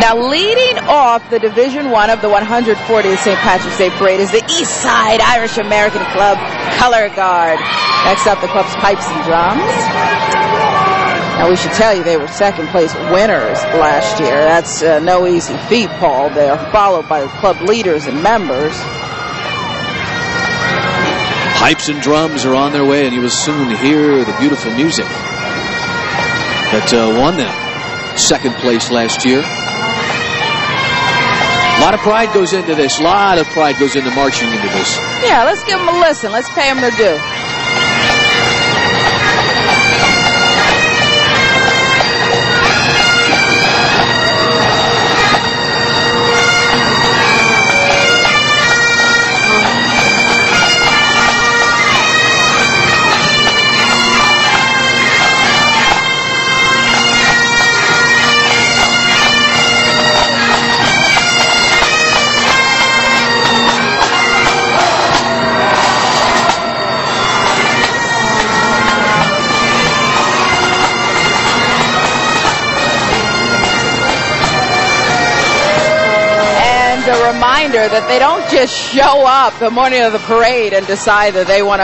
Now, leading off the Division One of the 140th St. Patrick's Day Parade is the East Side Irish American Club Color Guard. Next up, the club's pipes and drums. Now, we should tell you they were second place winners last year. That's uh, no easy feat, Paul. They are followed by club leaders and members. Pipes and drums are on their way, and you will soon hear the beautiful music that uh, won them second place last year. A lot of pride goes into this. A lot of pride goes into marching into this. Yeah, let's give them a listen. Let's pay them their due. Reminder that they don't just show up the morning of the parade and decide that they want to